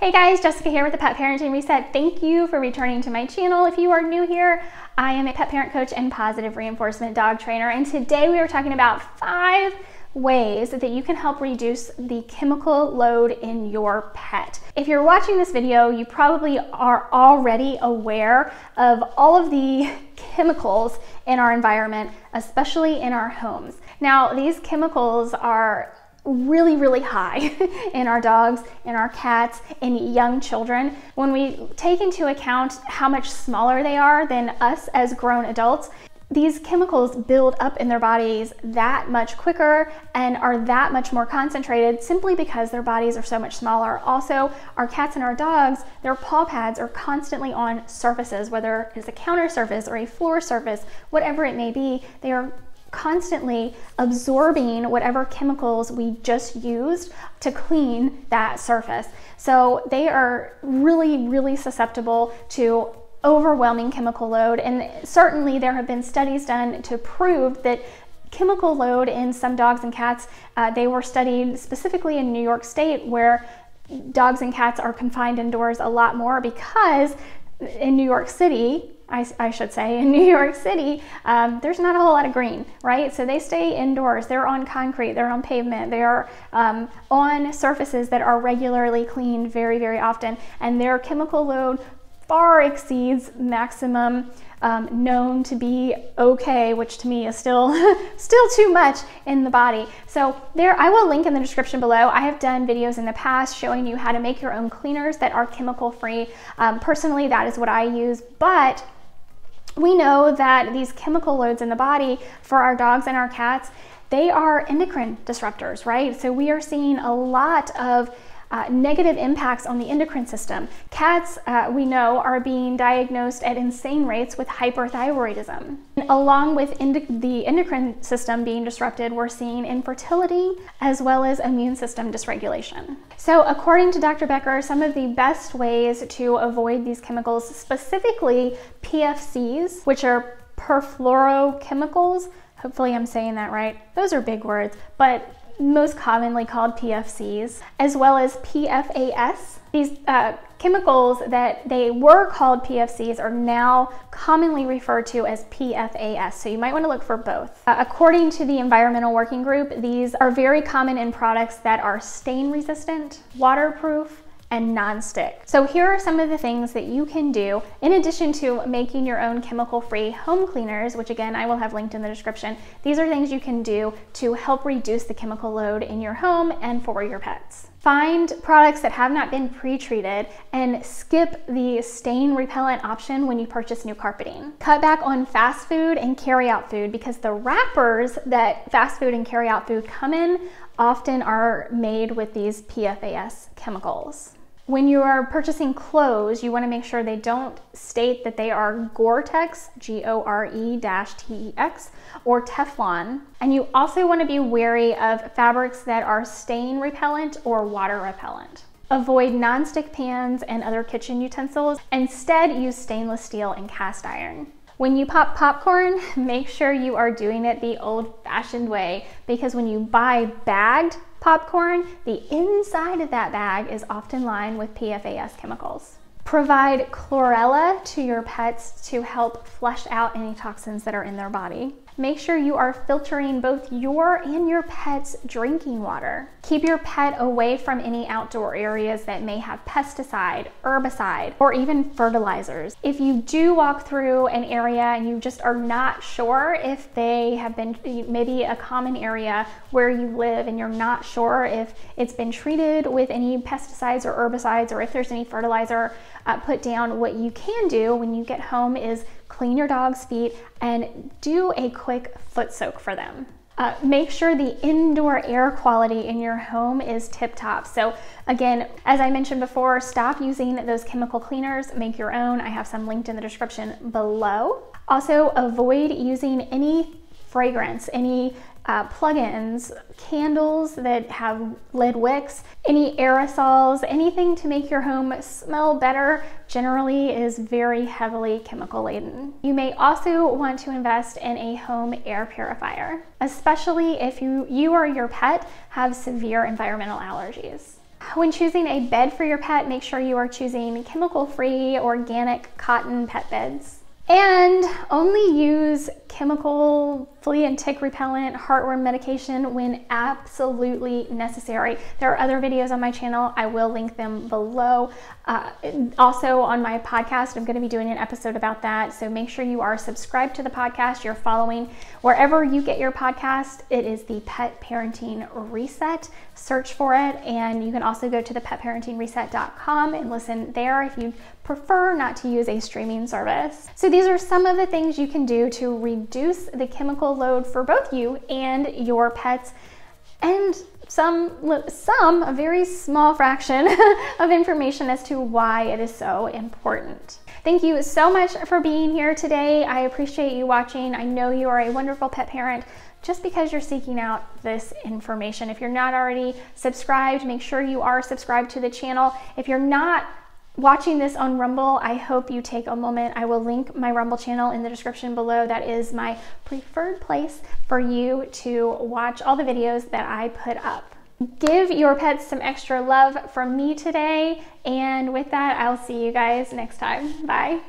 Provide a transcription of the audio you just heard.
Hey guys, Jessica here with the Pet Parenting Reset. Thank you for returning to my channel. If you are new here, I am a pet parent coach and positive reinforcement dog trainer. And today we are talking about five ways that you can help reduce the chemical load in your pet. If you're watching this video, you probably are already aware of all of the chemicals in our environment, especially in our homes. Now, these chemicals are really, really high in our dogs, in our cats, in young children. When we take into account how much smaller they are than us as grown adults, these chemicals build up in their bodies that much quicker and are that much more concentrated simply because their bodies are so much smaller. Also, our cats and our dogs, their paw pads are constantly on surfaces, whether it's a counter surface or a floor surface, whatever it may be, they are constantly absorbing whatever chemicals we just used to clean that surface. So they are really, really susceptible to overwhelming chemical load. And certainly there have been studies done to prove that chemical load in some dogs and cats, uh, they were studied specifically in New York State where dogs and cats are confined indoors a lot more because in New York City, I, I, should say, in New York City, um, there's not a whole lot of green, right? So they stay indoors. They're on concrete, they're on pavement, they are um, on surfaces that are regularly cleaned very, very often, and their chemical load far exceeds maximum um, known to be okay, which to me is still still too much in the body. So there, I will link in the description below. I have done videos in the past showing you how to make your own cleaners that are chemical free. Um, personally, that is what I use, but we know that these chemical loads in the body for our dogs and our cats, they are endocrine disruptors, right? So we are seeing a lot of uh, negative impacts on the endocrine system. Cats, uh, we know, are being diagnosed at insane rates with hyperthyroidism. And along with the endocrine system being disrupted, we're seeing infertility as well as immune system dysregulation. So according to Dr. Becker, some of the best ways to avoid these chemicals, specifically PFCs, which are perfluorochemicals, hopefully I'm saying that right. Those are big words, but most commonly called PFCs, as well as PFAS. These uh, chemicals that they were called PFCs are now commonly referred to as PFAS, so you might want to look for both. Uh, according to the Environmental Working Group, these are very common in products that are stain resistant, waterproof, and non-stick. So here are some of the things that you can do in addition to making your own chemical-free home cleaners, which again, I will have linked in the description. These are things you can do to help reduce the chemical load in your home and for your pets. Find products that have not been pre-treated and skip the stain repellent option when you purchase new carpeting. Cut back on fast food and carry out food because the wrappers that fast food and carry out food come in often are made with these PFAS chemicals. When you are purchasing clothes, you want to make sure they don't state that they are Gore-Tex, G-O-R-E-T-E-X, or Teflon. And you also want to be wary of fabrics that are stain repellent or water repellent. Avoid nonstick pans and other kitchen utensils. Instead, use stainless steel and cast iron. When you pop popcorn, make sure you are doing it the old fashioned way because when you buy bagged popcorn, the inside of that bag is often lined with PFAS chemicals. Provide chlorella to your pets to help flush out any toxins that are in their body. Make sure you are filtering both your and your pet's drinking water. Keep your pet away from any outdoor areas that may have pesticide, herbicide, or even fertilizers. If you do walk through an area and you just are not sure if they have been maybe a common area where you live and you're not sure if it's been treated with any pesticides or herbicides or if there's any fertilizer uh, put down, what you can do when you get home is clean your dog's feet and do a quick foot soak for them. Uh, make sure the indoor air quality in your home is tip top. So again, as I mentioned before, stop using those chemical cleaners, make your own. I have some linked in the description below. Also avoid using any fragrance, any uh, plugins, candles that have lit wicks, any aerosols, anything to make your home smell better generally is very heavily chemical laden. You may also want to invest in a home air purifier, especially if you, you or your pet have severe environmental allergies. when choosing a bed for your pet, make sure you are choosing chemical-free, organic cotton pet beds. And only use chemical flea and tick repellent heartworm medication when absolutely necessary. There are other videos on my channel. I will link them below. Uh, also on my podcast, I'm going to be doing an episode about that. So make sure you are subscribed to the podcast. You're following wherever you get your podcast. It is the Pet Parenting Reset. Search for it. And you can also go to the petparentingreset.com and listen there if you prefer not to use a streaming service. So these are some of the things you can do to reduce the chemical load for both you and your pets and some some a very small fraction of information as to why it is so important. Thank you so much for being here today. I appreciate you watching. I know you are a wonderful pet parent just because you're seeking out this information. If you're not already subscribed, make sure you are subscribed to the channel. If you're not watching this on Rumble, I hope you take a moment. I will link my Rumble channel in the description below. That is my preferred place for you to watch all the videos that I put up. Give your pets some extra love from me today. And with that, I'll see you guys next time. Bye.